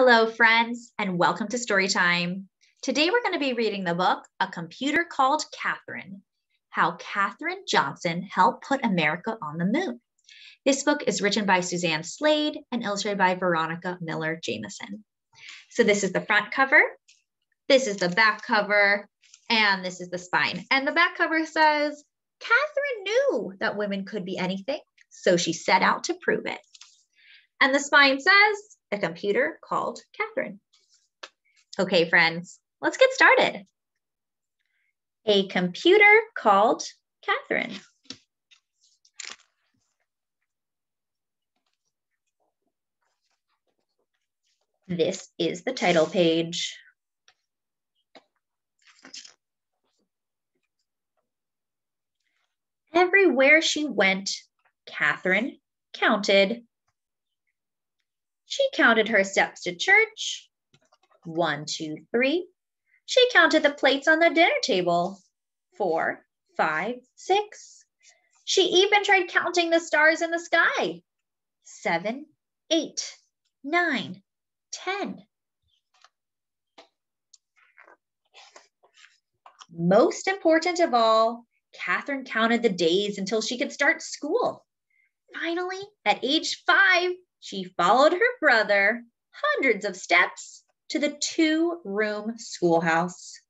Hello, friends, and welcome to Storytime. Today we're going to be reading the book, A Computer Called Katherine How Katherine Johnson Helped Put America on the Moon. This book is written by Suzanne Slade and illustrated by Veronica Miller Jamison. So, this is the front cover, this is the back cover, and this is the spine. And the back cover says, Katherine knew that women could be anything, so she set out to prove it. And the spine says, a computer called Katherine. Okay, friends, let's get started. A computer called Katherine. This is the title page. Everywhere she went, Katherine counted she counted her steps to church. One, two, three. She counted the plates on the dinner table. Four, five, six. She even tried counting the stars in the sky. Seven, eight, nine, ten. Most important of all, Katherine counted the days until she could start school. Finally, at age five, she followed her brother hundreds of steps to the two room schoolhouse.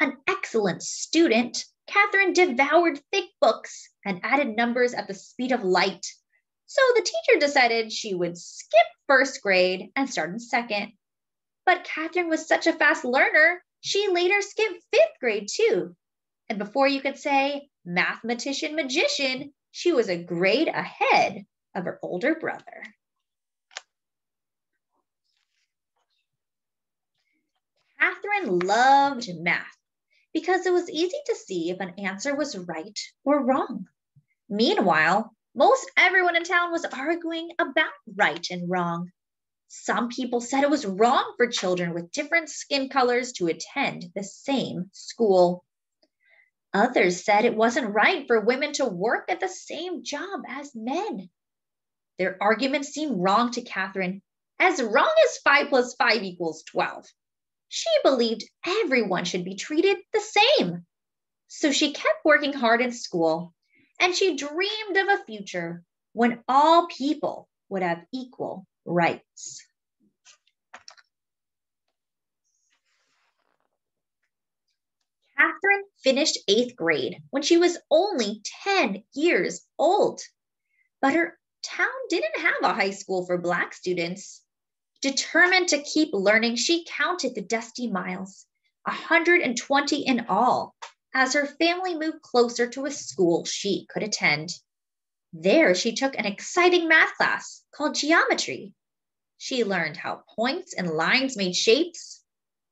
An excellent student, Katherine devoured thick books and added numbers at the speed of light. So the teacher decided she would skip first grade and start in second. But Katherine was such a fast learner, she later skipped fifth grade too. And before you could say mathematician magician, she was a grade ahead of her older brother. Katherine loved math because it was easy to see if an answer was right or wrong. Meanwhile, most everyone in town was arguing about right and wrong. Some people said it was wrong for children with different skin colors to attend the same school. Others said it wasn't right for women to work at the same job as men. Their arguments seemed wrong to Katherine, as wrong as 5 plus 5 equals 12. She believed everyone should be treated the same. So she kept working hard in school and she dreamed of a future when all people would have equal rights. Katherine finished eighth grade when she was only 10 years old. But her town didn't have a high school for Black students. Determined to keep learning, she counted the dusty miles, 120 in all, as her family moved closer to a school she could attend. There, she took an exciting math class called geometry. She learned how points and lines made shapes,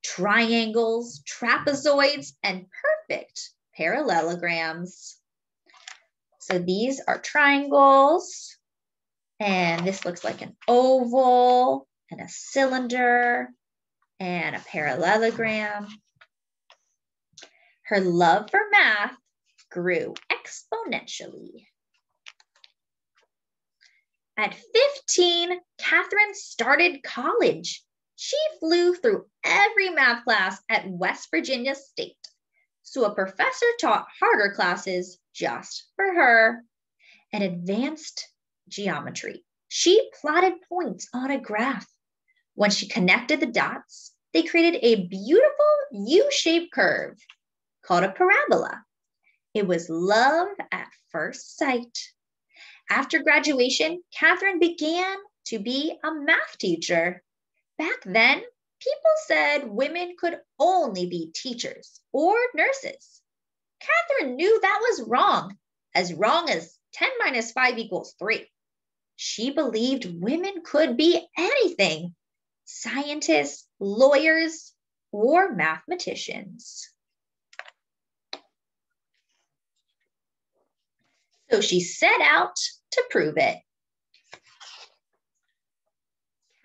triangles, trapezoids, and perfect parallelograms. So these are triangles, and this looks like an oval, and a cylinder and a parallelogram. Her love for math grew exponentially. At 15, Katherine started college. She flew through every math class at West Virginia State. So a professor taught harder classes just for her and advanced geometry. She plotted points on a graph when she connected the dots, they created a beautiful U-shaped curve called a parabola. It was love at first sight. After graduation, Katherine began to be a math teacher. Back then, people said women could only be teachers or nurses. Katherine knew that was wrong, as wrong as 10 minus 5 equals 3. She believed women could be anything scientists, lawyers, or mathematicians. So she set out to prove it.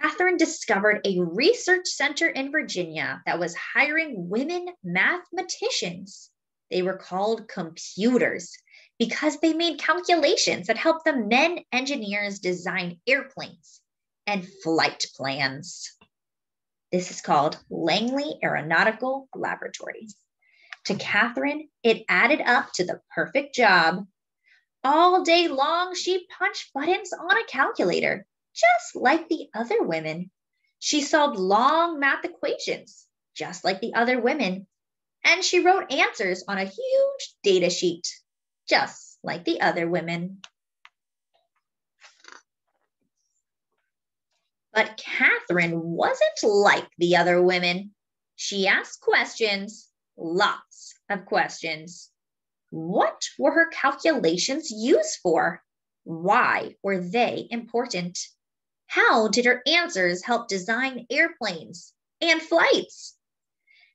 Katherine discovered a research center in Virginia that was hiring women mathematicians. They were called computers because they made calculations that helped the men engineers design airplanes and flight plans. This is called Langley Aeronautical Laboratory. To Katherine, it added up to the perfect job. All day long, she punched buttons on a calculator, just like the other women. She solved long math equations, just like the other women. And she wrote answers on a huge data sheet, just like the other women. But Katherine wasn't like the other women. She asked questions, lots of questions. What were her calculations used for? Why were they important? How did her answers help design airplanes and flights?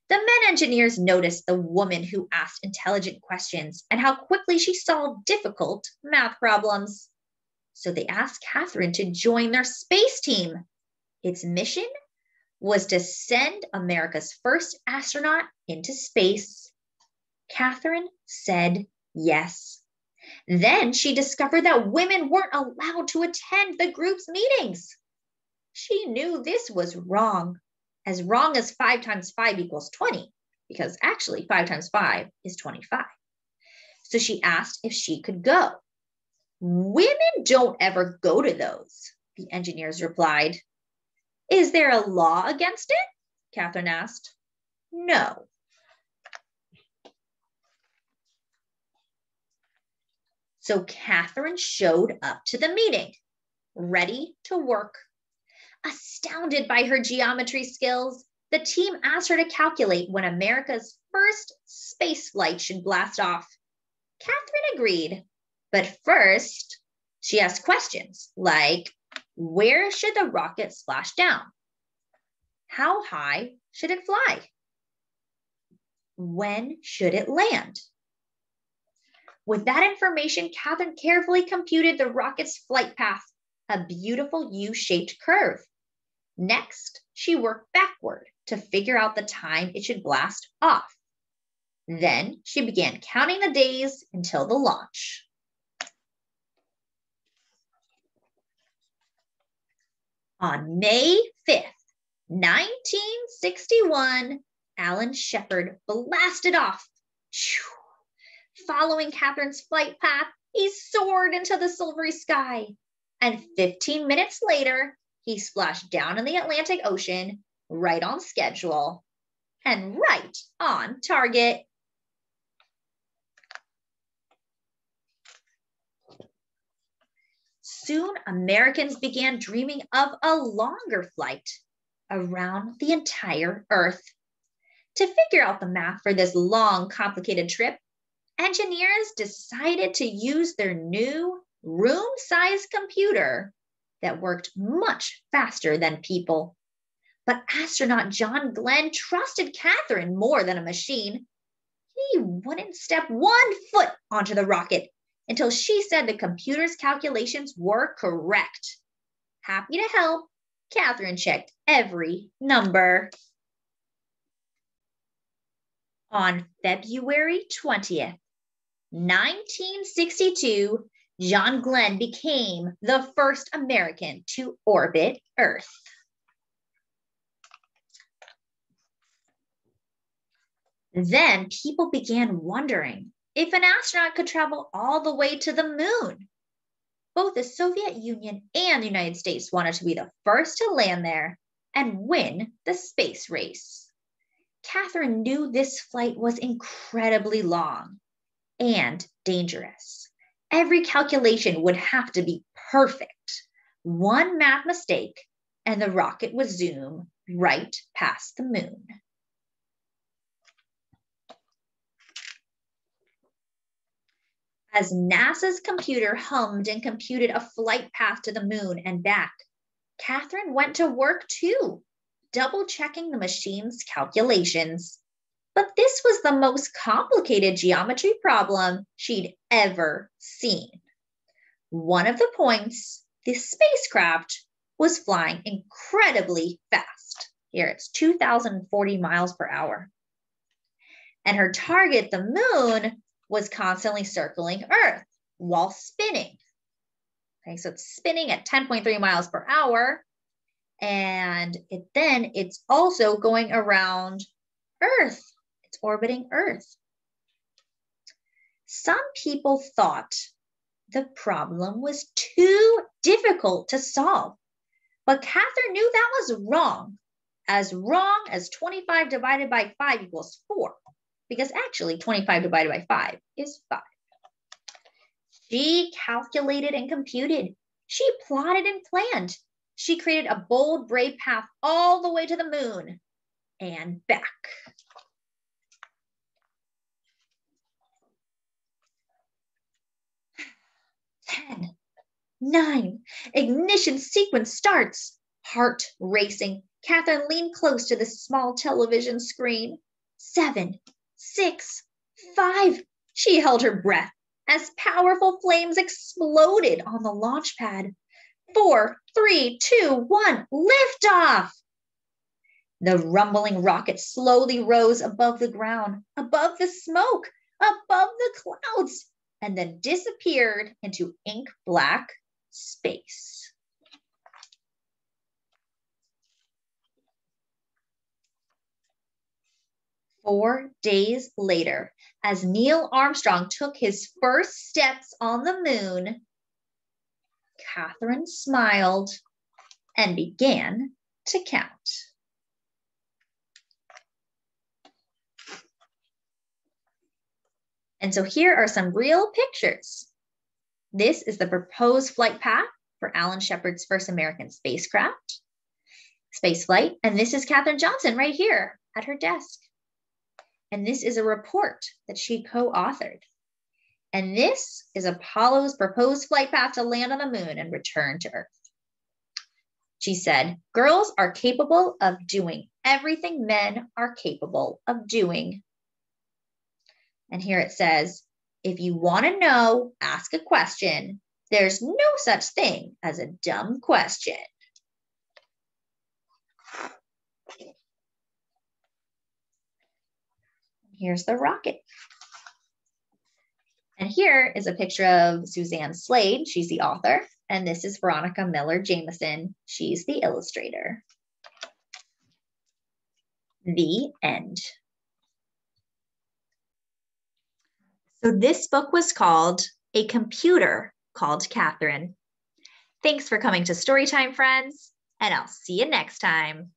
The men engineers noticed the woman who asked intelligent questions and how quickly she solved difficult math problems. So they asked Katherine to join their space team. Its mission was to send America's first astronaut into space. Katherine said yes. Then she discovered that women weren't allowed to attend the group's meetings. She knew this was wrong, as wrong as 5 times 5 equals 20, because actually 5 times 5 is 25. So she asked if she could go. Women don't ever go to those, the engineers replied. Is there a law against it? Katherine asked. No. So Katherine showed up to the meeting, ready to work. Astounded by her geometry skills, the team asked her to calculate when America's first space flight should blast off. Katherine agreed, but first she asked questions like where should the rocket splash down? How high should it fly? When should it land? With that information, Katherine carefully computed the rocket's flight path, a beautiful U-shaped curve. Next, she worked backward to figure out the time it should blast off. Then she began counting the days until the launch. On May 5th, 1961, Alan Shepard blasted off. Following Katherine's flight path, he soared into the silvery sky. And 15 minutes later, he splashed down in the Atlantic Ocean, right on schedule and right on target. Soon Americans began dreaming of a longer flight around the entire Earth. To figure out the math for this long, complicated trip, engineers decided to use their new room sized computer that worked much faster than people. But astronaut John Glenn trusted Katherine more than a machine. He wouldn't step one foot onto the rocket until she said the computer's calculations were correct. Happy to help, Katherine checked every number. On February 20th, 1962, John Glenn became the first American to orbit Earth. Then people began wondering if an astronaut could travel all the way to the moon. Both the Soviet Union and the United States wanted to be the first to land there and win the space race. Katherine knew this flight was incredibly long and dangerous. Every calculation would have to be perfect. One math mistake, and the rocket would zoom right past the moon. As NASA's computer hummed and computed a flight path to the moon and back, Katherine went to work too, double checking the machine's calculations. But this was the most complicated geometry problem she'd ever seen. One of the points, the spacecraft was flying incredibly fast. Here it's 2,040 miles per hour. And her target, the moon, was constantly circling Earth while spinning. Okay, so it's spinning at 10.3 miles per hour. And it then it's also going around Earth. It's orbiting Earth. Some people thought the problem was too difficult to solve. But Katherine knew that was wrong, as wrong as 25 divided by 5 equals 4, because actually 25 divided by 5 is 5. She calculated and computed. She plotted and planned. She created a bold, brave path all the way to the moon and back. Ten, nine, ignition sequence starts. Heart racing. Katherine leaned close to the small television screen. Seven, six, five. She held her breath as powerful flames exploded on the launch pad. Four, three, two, one, lift off. The rumbling rocket slowly rose above the ground, above the smoke, above the clouds, and then disappeared into ink black space. Four days later, as Neil Armstrong took his first steps on the moon, Katherine smiled and began to count. And so here are some real pictures. This is the proposed flight path for Alan Shepard's first American spacecraft, space flight. And this is Katherine Johnson right here at her desk. And this is a report that she co-authored. And this is Apollo's proposed flight path to land on the moon and return to Earth. She said, girls are capable of doing everything men are capable of doing and here it says, if you want to know, ask a question. There's no such thing as a dumb question. Here's the rocket. And here is a picture of Suzanne Slade. She's the author. And this is Veronica Miller Jamison. She's the illustrator. The end. So this book was called A Computer Called Katherine. Thanks for coming to Storytime, friends, and I'll see you next time.